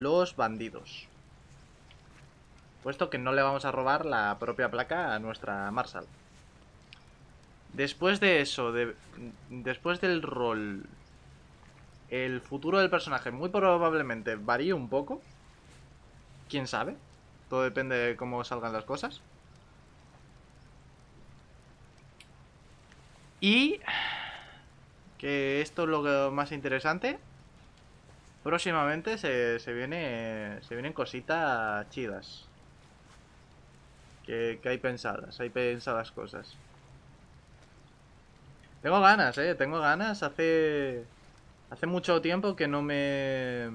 los bandidos. Puesto que no le vamos a robar la propia placa a nuestra Marshall. Después de eso, de, después del rol, el futuro del personaje muy probablemente varíe un poco. ¿Quién sabe? Todo depende de cómo salgan las cosas. Y... Que esto es lo más interesante. Próximamente se, se viene se vienen cositas chidas. Que, que hay pensadas, hay pensadas cosas. Tengo ganas, eh, tengo ganas. Hace... Hace mucho tiempo que no me...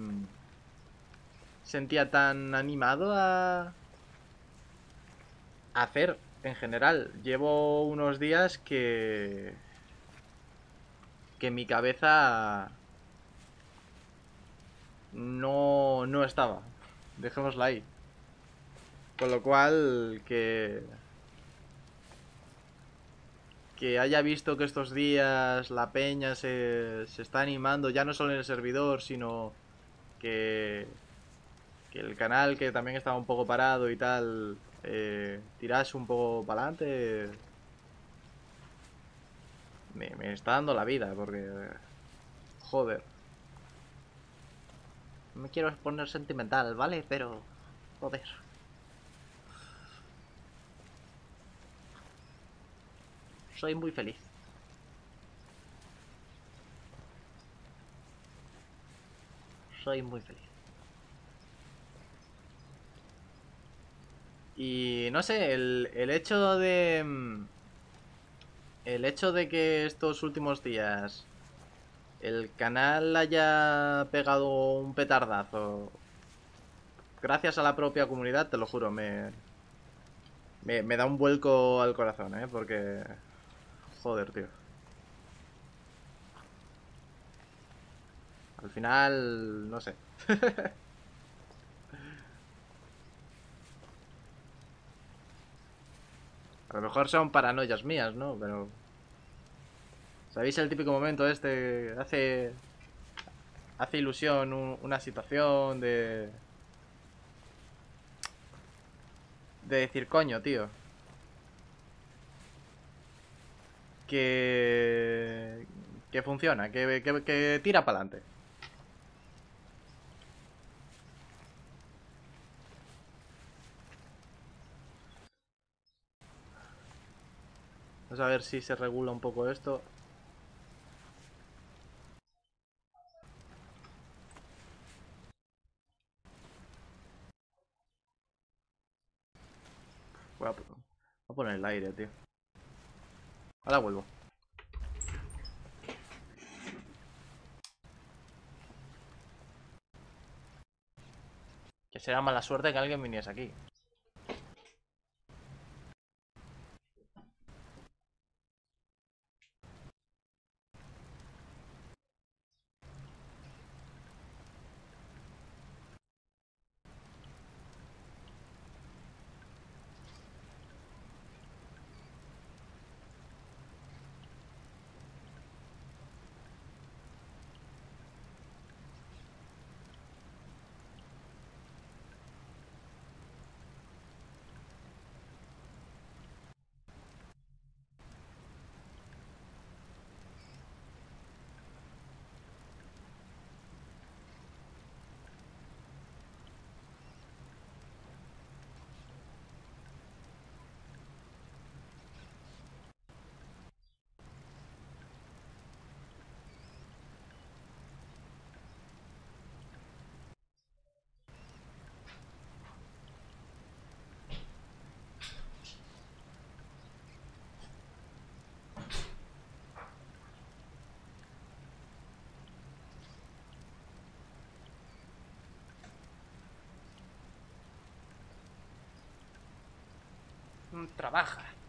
Sentía tan animado a... A hacer, en general. Llevo unos días que... Que mi cabeza... No, no estaba. Dejémosla ahí. Con lo cual, que que haya visto que estos días la peña se, se está animando, ya no solo en el servidor, sino que, que el canal que también estaba un poco parado y tal, eh, tirase un poco para adelante, me, me está dando la vida, porque... Joder. Me quiero poner sentimental, ¿vale? Pero... Joder. Soy muy feliz. Soy muy feliz. Y no sé, el, el hecho de... mm, El hecho de que estos últimos días el canal haya pegado un petardazo gracias a la propia comunidad, te lo juro, me, me, me da un vuelco al corazón, ¿eh? Porque Joder, tío. Al final, no sé. A lo mejor son paranoias mías, ¿no? Pero... ¿Sabéis el típico momento este? Hace... Hace ilusión un- una situación de... De decir, coño, tío. que que funciona, que, que, que tira para adelante. Vamos a ver si se regula un poco esto. Voy a, a poner el aire, tío. Ahora vuelvo. Que será mala suerte que alguien viniese aquí. Trabaja.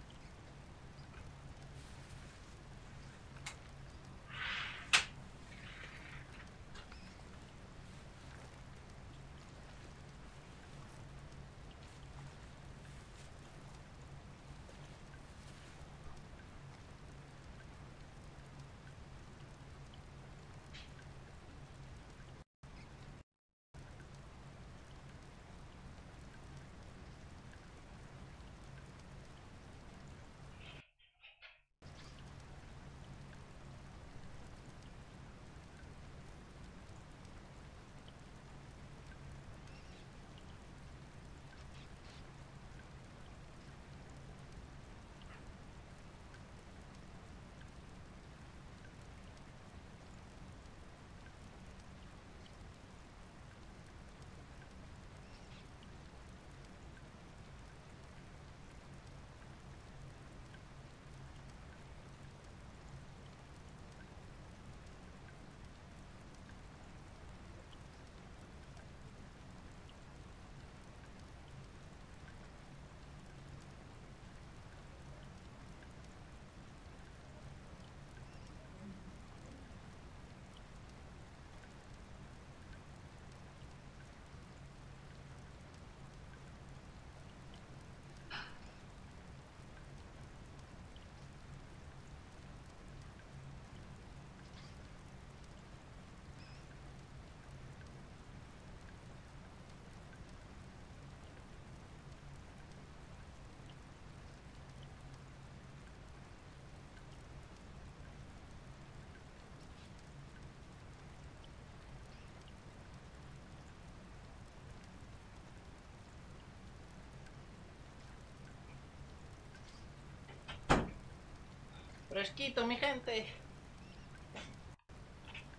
Fresquito, mi gente.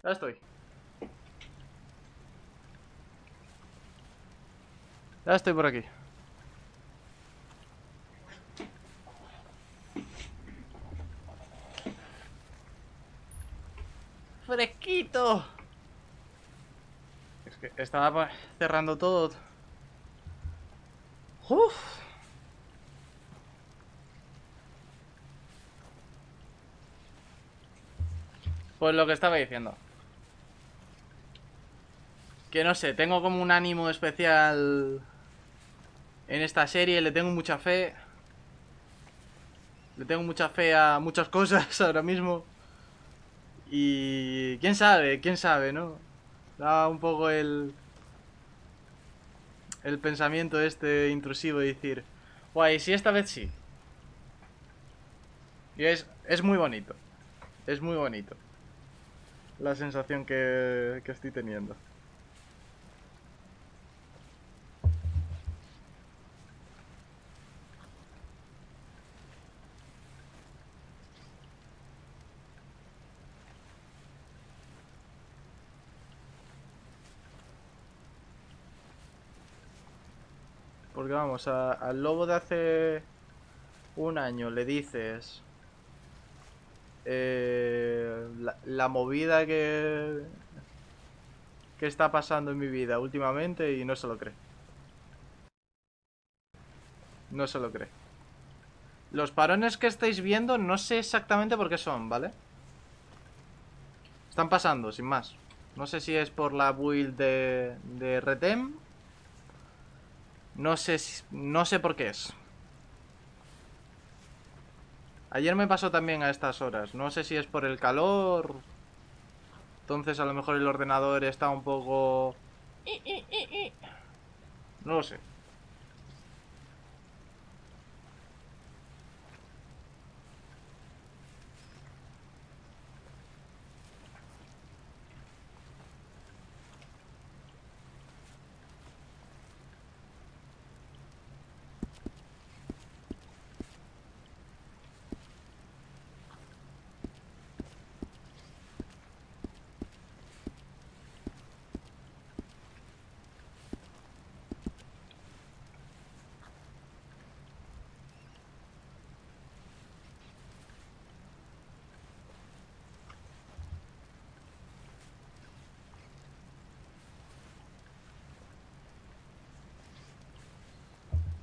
Ya estoy. Ya estoy por aquí. Fresquito. Es que estaba cerrando todo. Uf. Pues lo que estaba diciendo. Que no sé, tengo como un ánimo especial en esta serie, le tengo mucha fe. Le tengo mucha fe a muchas cosas ahora mismo. Y quién sabe, quién sabe, ¿no? Da un poco el el pensamiento este intrusivo y decir, guay, si esta vez sí. Y es, es muy bonito. Es muy bonito. La sensación que, que estoy teniendo. Porque vamos, al lobo de hace un año le dices eh, la, movida que, que está pasando en mi vida últimamente y no se lo cree. No se lo cree. Los parones que estáis viendo no sé exactamente por qué son, ¿vale? Están pasando, sin más. No sé si es por la build de, de Retem no sé, no sé por qué es. Ayer me pasó también a estas horas. No sé si es por el calor. Entonces a lo mejor el ordenador está un poco... No lo sé.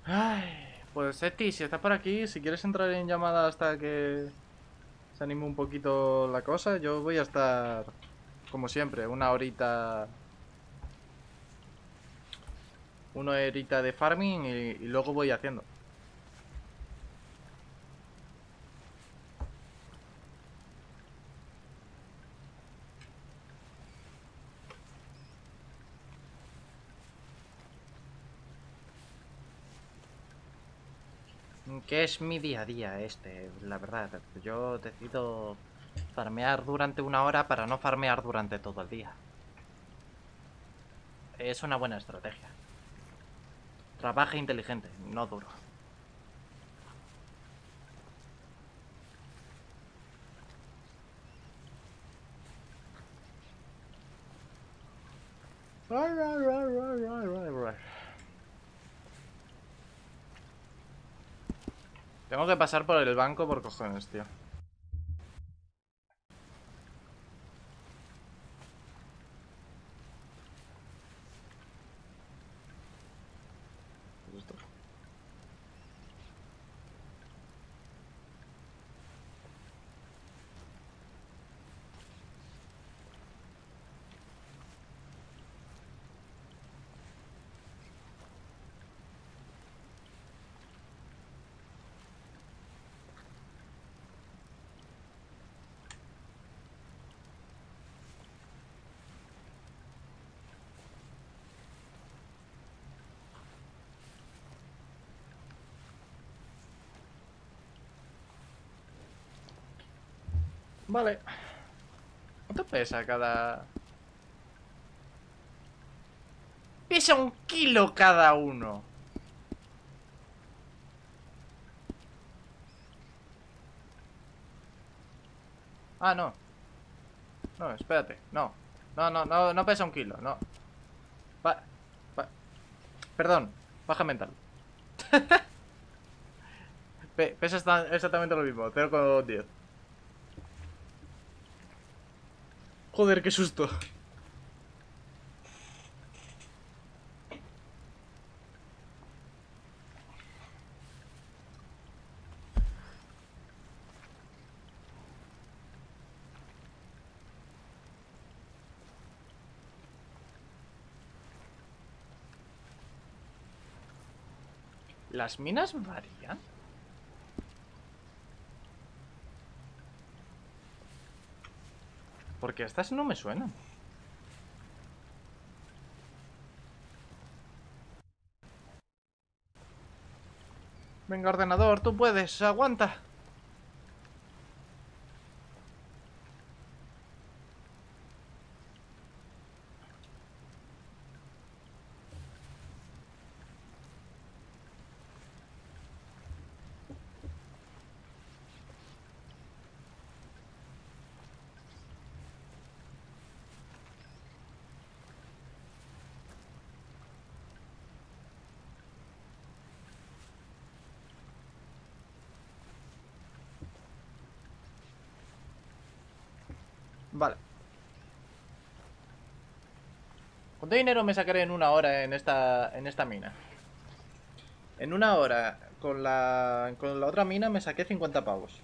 Ay, pues Eti, si estás por aquí, si quieres entrar en llamada hasta que se anime un poquito la cosa, yo voy a estar, como siempre, una horita... Una horita de farming y luego voy haciendo. Que es mi día a día este, la verdad. Yo decido farmear durante una hora para no farmear durante todo el día. Es una buena estrategia. Trabaja inteligente, no duro. Tengo que pasar por el banco por cojones, tío. Vale. ¿Cuánto pesa cada...? Pesa un kilo cada uno. Ah, no. No, espérate. No. No, no, no, no pesa un kilo. No. Va, va. Perdón. Baja mental. Pe- pesa exactamente lo mismo. 0,10. Joder, qué susto. ¿Las minas varían? Porque estas no me suenan. Venga, ordenador, tú puedes, aguanta. Vale. ¿Cuánto dinero me sacaré en una hora en esta, en esta mina? En una hora, con la, con la otra mina me saqué 50 pavos.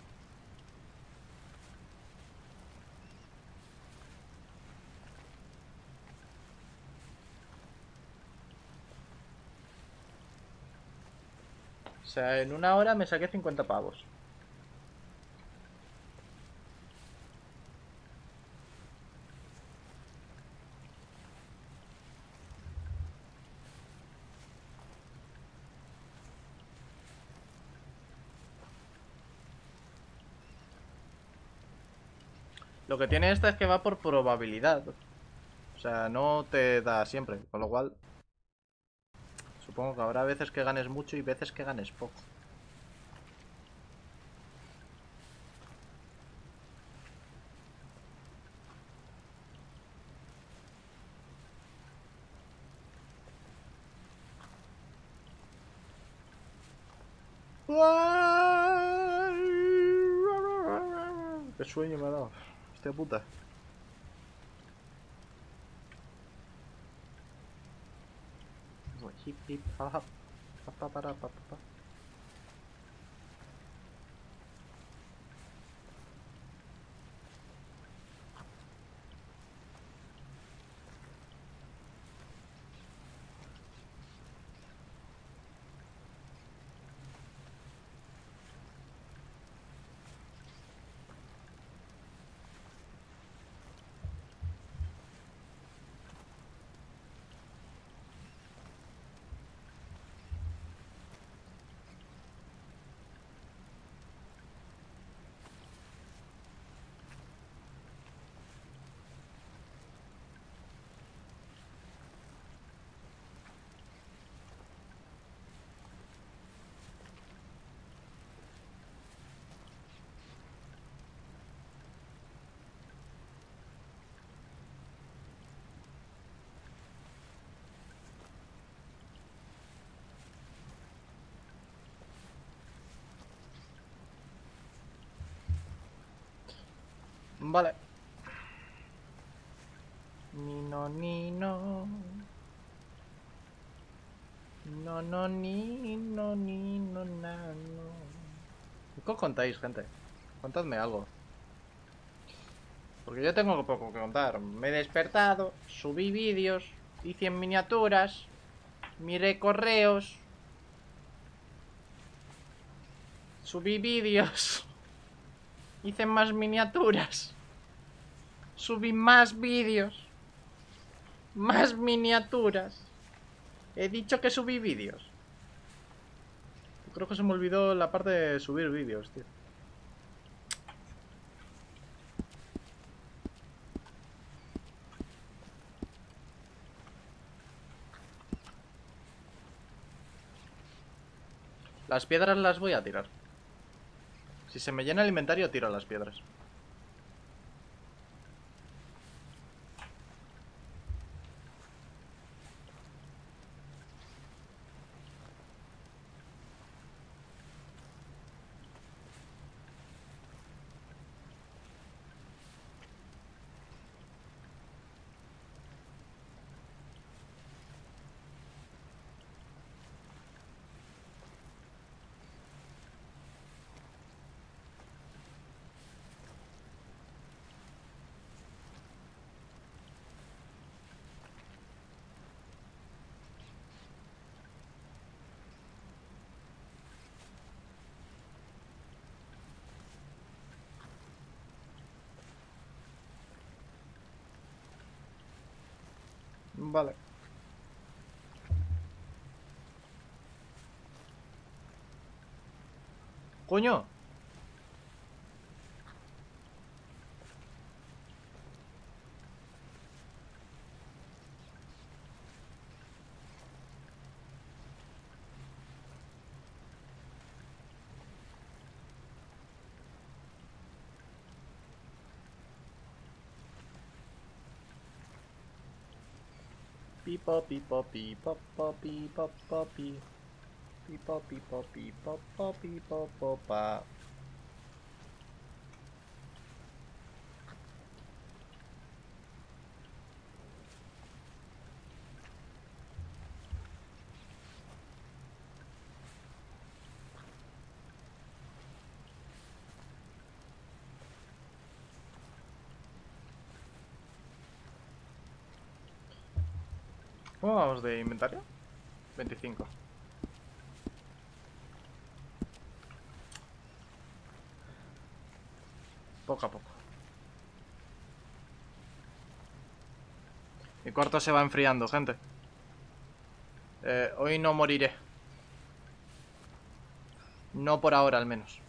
O sea, en una hora me saqué 50 pavos. Lo que tiene esta es que va por probabilidad. O sea, no te da siempre. Con lo cual, supongo que habrá veces que ganes mucho y veces que ganes poco. Qué sueño me ha dado. até mudar. Vamos aqui, pip, fala, papapá, papapá. Vale. Ni no ni no. No ni no ni no. ¿Qué os contáis, gente? Contadme algo. Porque yo tengo poco que contar. Me he despertado, subí vídeos, hice en miniaturas, miré correos, subí vídeos. Hice más miniaturas. Subí más vídeos. Más miniaturas. He dicho que subí vídeos. Creo que se me olvidó la parte de subir vídeos, tío. Las piedras las voy a tirar. Si se me llena el inventario, tiro las piedras. Vale. Coño. bop beep bop beep bop bop beep bop bop beep bop beep bop beep bop bop beep bop bop bop ¿Cómo vamos de inventario? 25. Poco a poco. Mi cuarto se va enfriando, gente. Eh, hoy no moriré. No por ahora, al menos.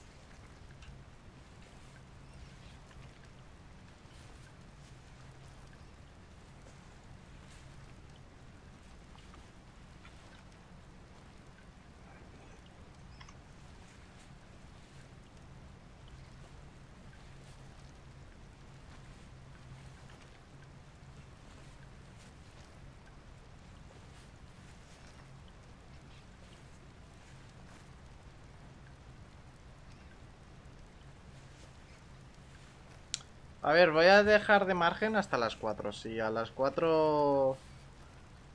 A ver, voy a dejar de margen hasta las 4. Si a las 4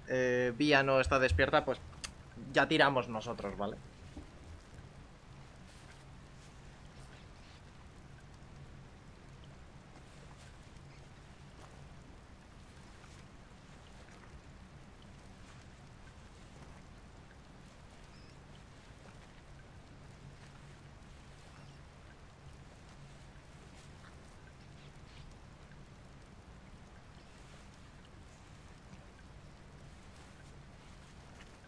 eh, Vía no está despierta, pues ya tiramos nosotros, ¿vale?